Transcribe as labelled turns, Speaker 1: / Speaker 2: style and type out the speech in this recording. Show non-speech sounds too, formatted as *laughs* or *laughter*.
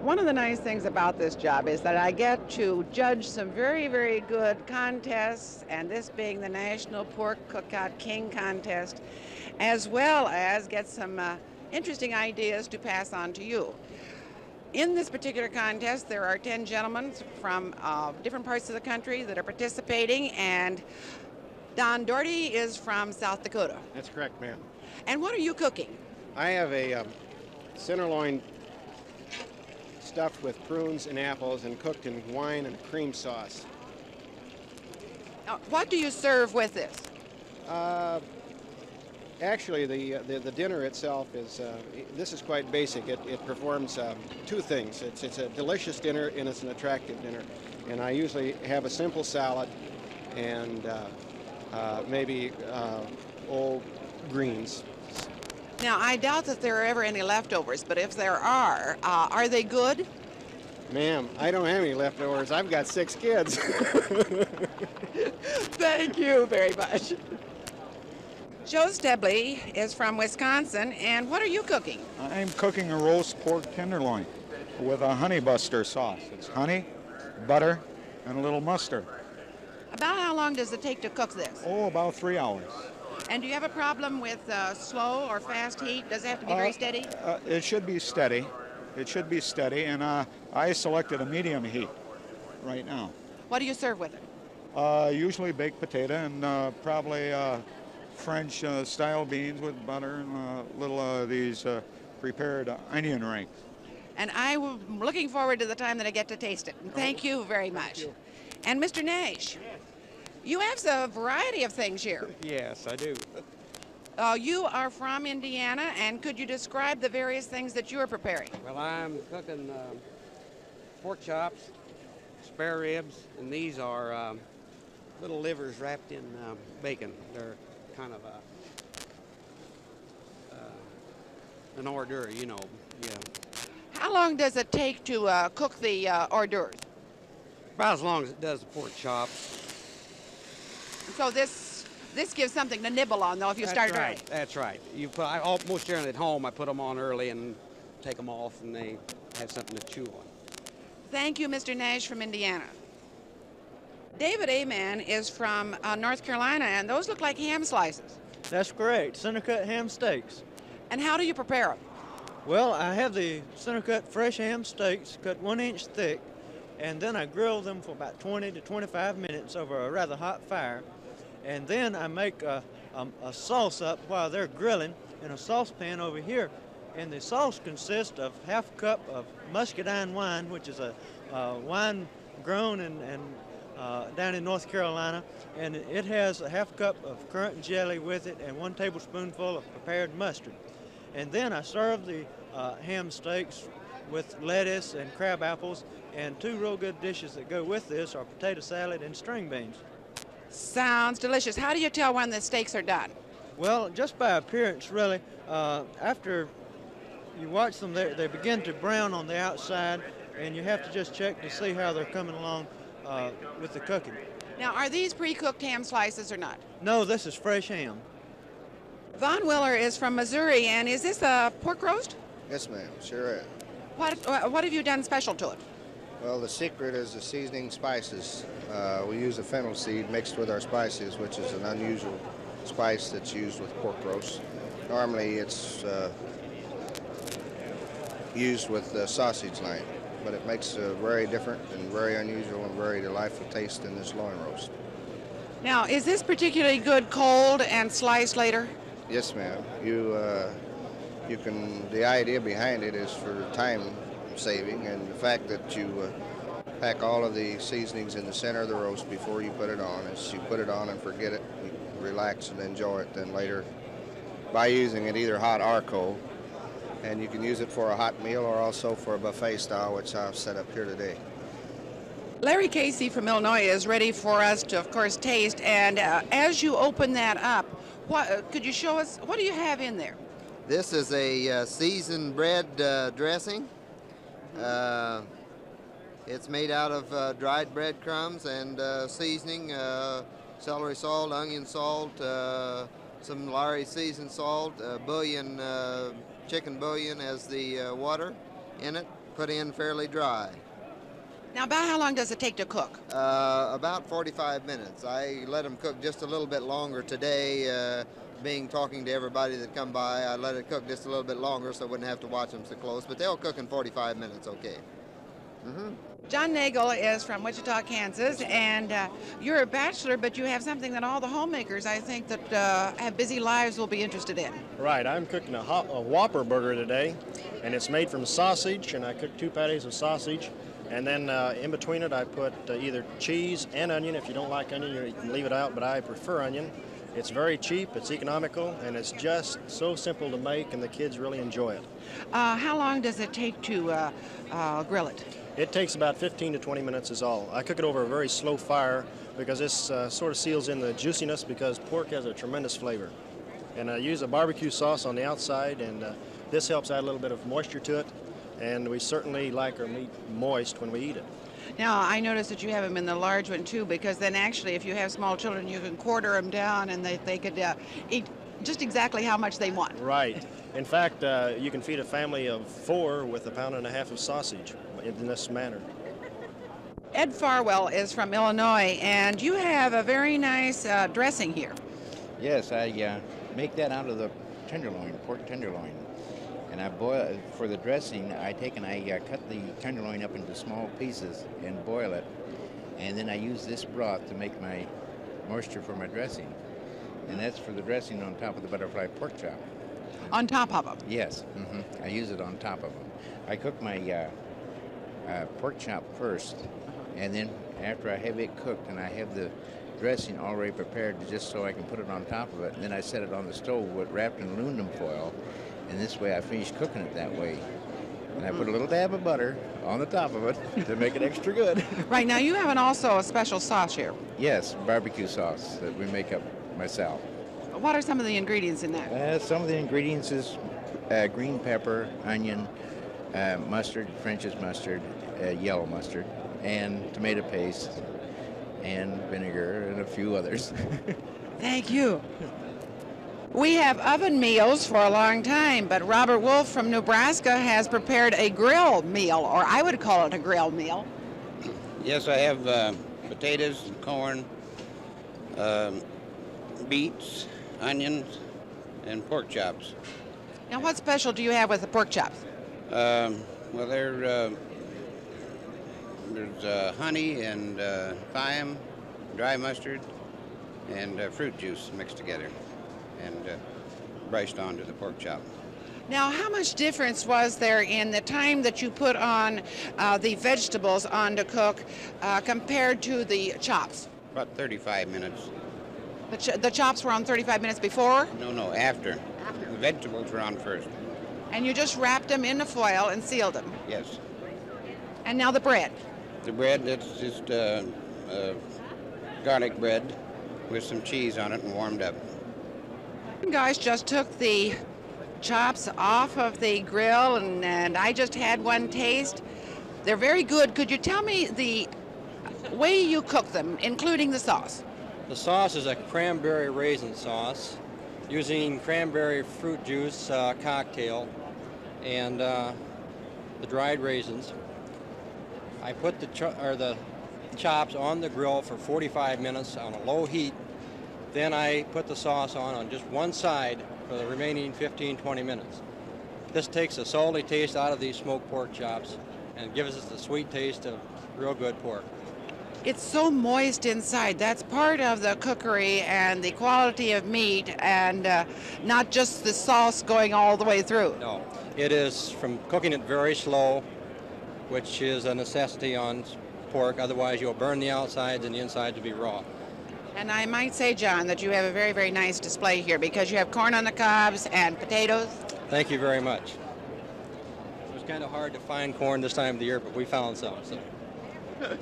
Speaker 1: One of the nice things about this job is that I get to judge some very, very good contests, and this being the National Pork Cookout King Contest, as well as get some uh, interesting ideas to pass on to you. In this particular contest, there are 10 gentlemen from uh, different parts of the country that are participating, and Don Doherty is from South Dakota.
Speaker 2: That's correct, ma'am.
Speaker 1: And what are you cooking?
Speaker 2: I have a um, tenderloin stuffed with prunes and apples and cooked in wine and cream sauce.
Speaker 1: Uh, what do you serve with this?
Speaker 2: Uh, actually, the, uh, the the dinner itself is uh, this is quite basic. It, it performs um, two things. It's it's a delicious dinner and it's an attractive dinner. And I usually have a simple salad and uh, uh, maybe uh, old greens.
Speaker 1: Now, I doubt that there are ever any leftovers, but if there are, uh, are they good?
Speaker 2: Ma'am, I don't have any leftovers. I've got six kids. *laughs*
Speaker 1: Thank you very much. Joe Stebley is from Wisconsin, and what are you cooking?
Speaker 3: I'm cooking a roast pork tenderloin with a honey buster sauce. It's honey, butter, and a little mustard.
Speaker 1: About how long does it take to cook this?
Speaker 3: Oh, about three hours.
Speaker 1: And do you have a problem with uh, slow or fast heat? Does it have to be very
Speaker 3: Uh,
Speaker 1: steady?
Speaker 3: Uh, it should be steady. It should be steady, and uh, I selected a medium heat right now.
Speaker 1: What do you serve with it?
Speaker 3: Uh, usually baked potato and uh, probably uh, French uh, style beans with butter and a little uh, these uh, prepared onion rings.
Speaker 1: And I'm looking forward to the time that I get to taste it. And thank you very much. And Mr. Nash, you have a variety of things here. *laughs*
Speaker 4: Yes, I do.
Speaker 1: Uh, you are from Indiana, and could you describe the various things that you are preparing?
Speaker 4: Well, I'm cooking um, pork chops, spare ribs, and these are um, little livers wrapped in um, bacon. They're kind of a uh, an hors d'oeuvre, you know. Yeah,
Speaker 1: How long does it take to uh, cook the uh, hors d'oeuvres?
Speaker 4: about as long as it does the pork chop.
Speaker 1: So this this gives something to nibble on, though, if you
Speaker 4: That's
Speaker 1: start
Speaker 4: right.
Speaker 1: early.
Speaker 4: That's right. You put I, almost generally at home. I put them on early and take them off, and they have something to chew on.
Speaker 1: Thank you, Mr. Nash from Indiana. David Aman is from uh, North Carolina, and those look like ham slices.
Speaker 5: That's correct. Center cut ham steaks.
Speaker 1: And how do you prepare them?
Speaker 5: Well, I have the center cut fresh ham steaks cut one inch thick, and then I grill them for about 20 to 25 minutes over a rather hot fire. And then I make a, a, a sauce up while they're grilling in a saucepan over here. And the sauce consists of half a cup of muscadine wine, which is a, uh wine grown and uh, down in North Carolina, and it has a half cup of currant jelly with it and one tablespoonful of prepared mustard. And then I serve the uh, ham steaks with lettuce and crab apples, and two real good dishes that go with this are potato salad and string beans.
Speaker 1: Sounds delicious. How do you tell when the steaks are done?
Speaker 5: Well, just by appearance, really. Uh, after you watch them, they, they begin to brown on the outside, and you have to just check to see how they're coming along uh, with the cooking.
Speaker 1: Now, are these pre-cooked ham slices or not?
Speaker 5: No, this is fresh ham.
Speaker 1: Von Willer is from Missouri, and is this a pork roast?
Speaker 6: Yes, ma'am. Sure is.
Speaker 1: What, uh, what have you done special to it?
Speaker 6: Well, the secret is the seasoning spices. Uh, we use a fennel seed mixed with our spices, which is an unusual spice that's used with pork roast. Normally, it's uh, used with uh, sausage line, but it makes a very different and very unusual and very delightful taste in this loin roast.
Speaker 1: Now, is this particularly good cold and sliced later?
Speaker 6: Yes, ma'am. You uh, you can. The idea behind it is for time saving, and the fact that you uh, pack all of the seasonings in the center of the roast before you put it on. As you put it on and forget it, you relax and enjoy it. Then later, by using it either hot or cold, and you can use it for a hot meal or also for a buffet style, which I've set up here today.
Speaker 1: Larry Casey from Illinois is ready for us to, of course, taste. And uh, as you open that up, what uh, could you show us? What do you have in there?
Speaker 7: This is a uh, seasoned bread uh, dressing. Uh, it's made out of uh, dried breadcrumbs and uh, seasoning, uh, celery salt, onion salt, uh, some Lawry's seasoned salt, uh, bouillon, uh, chicken bouillon as the uh, water in it, put in fairly dry.
Speaker 1: Now, about how long does it take to cook?
Speaker 7: Uh, about 45 minutes. I let them cook just a little bit longer today. Uh, being talking to everybody that come by, I let it cook just a little bit longer so I wouldn't have to watch them so close. But they'll cook in 45 minutes, okay.
Speaker 1: John Nagel is from Wichita, Kansas, and uh, you're a bachelor, but you have something that all the homemakers, I think, that uh, have busy lives will be interested in.
Speaker 8: Right, I'm cooking a, hot, a Whopper burger today, and it's made from sausage, and I cook two patties of sausage, and then uh, in between it I put uh, either cheese and onion. If you don't like onion, you can leave it out, but I prefer onion. It's very cheap, it's economical, and it's just so simple to make, and the kids really enjoy it.
Speaker 1: Uh, how long does it take to uh, uh, grill it?
Speaker 8: It takes about 15 to 20 minutes is all. I cook it over a very slow fire because this uh, sort of seals in the juiciness because pork has a tremendous flavor. And I use a barbecue sauce on the outside and uh, this helps add a little bit of moisture to it. And we certainly like our meat moist when we eat it.
Speaker 1: Now, I noticed that you have them in the large one too, because then actually, if you have small children, you can quarter them down and they, they could uh, eat just exactly how much they want.
Speaker 8: Right. In fact, uh, you can feed a family of four with a pound and a half of sausage in this manner.
Speaker 1: Ed Farwell is from Illinois, and you have a very nice uh, dressing here.
Speaker 9: Yes, I uh, make that out of the tenderloin, pork tenderloin. And I boil for the dressing. I take and I uh, cut the tenderloin up into small pieces and boil it. And then I use this broth to make my moisture for my dressing. And that's for the dressing on top of the butterfly pork chop.
Speaker 1: On top of them.
Speaker 9: Yes, hmm I use it on top of them. I cook my uh, uh, pork chop first, and then after I have it cooked and I have the dressing already prepared just so I can put it on top of it, and then I set it on the stove with wrapped in aluminum foil, and this way I finish cooking it that way. And I put a little dab of butter on the top of it *laughs* to make it extra good. *laughs*
Speaker 1: Right now, you have an also a special sauce here.
Speaker 9: yes, barbecue sauce that we make up myself.
Speaker 1: What are some of the ingredients in that?
Speaker 9: Uh, some of the ingredients is uh, green pepper, onion, uh, mustard, French's mustard, uh, yellow mustard, and tomato paste, and vinegar, and a few others. *laughs*
Speaker 1: Thank you. We have oven meals for a long time, but Robert Wolf from Nebraska has prepared a grill meal, or I would call it a grill meal.
Speaker 4: Yes, I have uh, potatoes and corn, um, beets, onions, and pork chops.
Speaker 1: Now, what special do you have with the pork chops?
Speaker 4: Um, well, they're, uh, there's uh, honey and uh, thyme, dry mustard, and uh, fruit juice mixed together and uh, brushed onto the pork chop.
Speaker 1: Now, how much difference was there in the time that you put on uh, the vegetables on to cook uh, compared to the chops?
Speaker 4: About 35 minutes.
Speaker 1: The, ch- the chops were on 35 minutes before,
Speaker 4: No, no, after. The vegetables were on first.
Speaker 1: and you just wrapped them in the foil and sealed them.
Speaker 4: Yes.
Speaker 1: And now the bread.
Speaker 4: The bread, that's just uh, uh, garlic bread with some cheese on it and warmed up.
Speaker 1: Guys just took the chops off of the grill, and, and I just had one taste. They're very good. Could you tell me the way you cook them, including the sauce?
Speaker 10: The sauce is a cranberry raisin sauce using cranberry fruit juice uh, cocktail and uh, the dried raisins. I put the or the chops on the grill for 45 minutes on a low heat. Then I put the sauce on on just one side for the remaining 15-20 minutes. This takes the salty taste out of these smoked pork chops and gives us the sweet taste of real good pork.
Speaker 1: It's so moist inside. That's part of the cookery and the quality of meat, and uh, not just the sauce going all the way through.
Speaker 10: No, it is from cooking it very slow, which is a necessity on pork. Otherwise, you'll burn the outsides and the insides will be raw.
Speaker 1: And I might say, John, that you have a very, very nice display here because you have corn on the cobs and potatoes.
Speaker 10: Thank you very much. It was kind of hard to find corn this time of the year, but we found some. So.